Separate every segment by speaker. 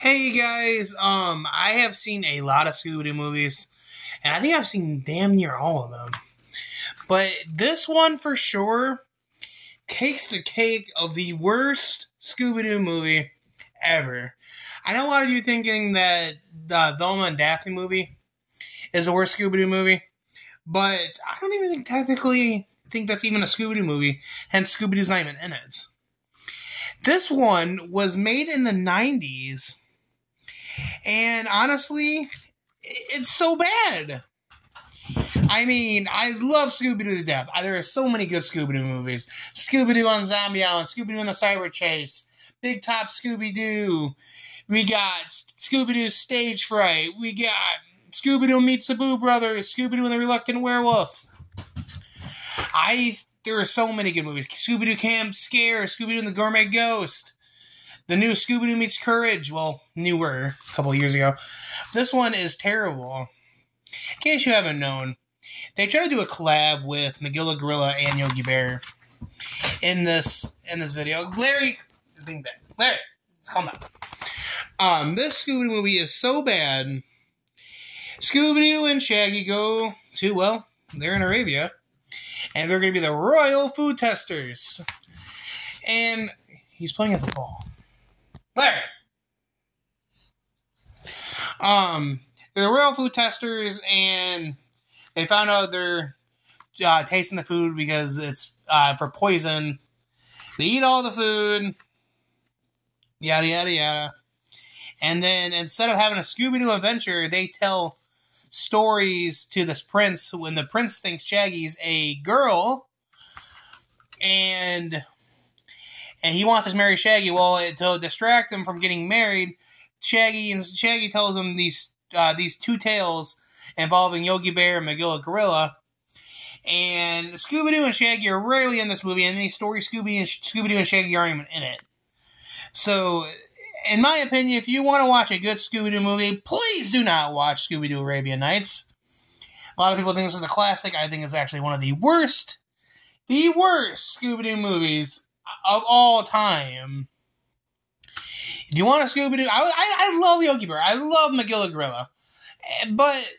Speaker 1: Hey guys, um, I have seen a lot of Scooby Doo movies, and I think I've seen damn near all of them. But this one for sure takes the cake of the worst Scooby Doo movie ever. I know a lot of you thinking that the Velma and Daphne movie is the worst Scooby Doo movie, but I don't even think technically think that's even a Scooby Doo movie, hence Scooby Doo's not even in it. This one was made in the 90s and honestly, it's so bad. I mean, I love Scooby Doo to death. There are so many good Scooby Doo movies. Scooby Doo on Zombie Island, Scooby Doo in the Cyber Chase, Big Top Scooby Doo. We got Scooby Doo Stage Fright. We got Scooby Doo meets the Boo Brothers, Scooby Doo and the Reluctant Werewolf. I there are so many good movies. Scooby Doo Camp Scare, Scooby Doo and the Gourmet Ghost. The new Scooby Doo meets Courage. Well, newer, a couple years ago. This one is terrible. In case you haven't known, they try to do a collab with Magilla Gorilla and Yogi Bear in this in this video. Larry is being bad. Larry, calm down. Um, this Scooby Doo movie is so bad. Scooby Doo and Shaggy go to well, they're in Arabia, and they're going to be the royal food testers. And he's playing at the ball. Larry. Um, they're the real food testers, and they found out they're uh, tasting the food because it's uh, for poison. They eat all the food, yada yada yada, and then instead of having a Scooby Doo adventure, they tell stories to this prince. When the prince thinks Shaggy's a girl, and and he wants to marry Shaggy. Well, to distract him from getting married, Shaggy and Shaggy tells him these uh, these two tales involving Yogi Bear and Magilla Gorilla. And Scooby Doo and Shaggy are rarely in this movie, and these story Scooby and Scooby Doo and Shaggy aren't even in it. So, in my opinion, if you want to watch a good Scooby Doo movie, please do not watch Scooby Doo Arabian Nights. A lot of people think this is a classic. I think it's actually one of the worst, the worst Scooby Doo movies of all time. If you want a Scooby Doo, I, I, I love Yogi Bear. I love Magilla Gorilla, eh, but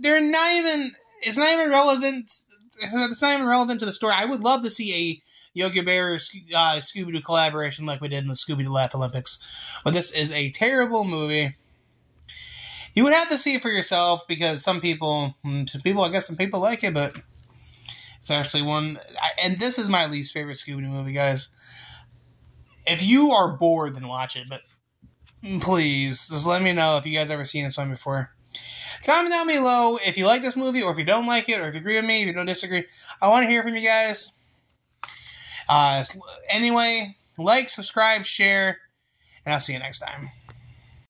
Speaker 1: they're not even. It's not even relevant. It's not even relevant to the story. I would love to see a Yogi Bear uh, Scooby Doo collaboration like we did in the Scooby Doo Laugh Olympics, but this is a terrible movie. You would have to see it for yourself because some people, hmm, some people, I guess some people like it, but it's actually one, and this is my least favorite Scooby Doo movie, guys. If you are bored, then watch it, but please, just let me know if you guys ever seen this one before. Comment down below if you like this movie, or if you don't like it, or if you agree with me, if you don't disagree. I want to hear from you guys. Uh, anyway, like, subscribe, share, and I'll see you next time.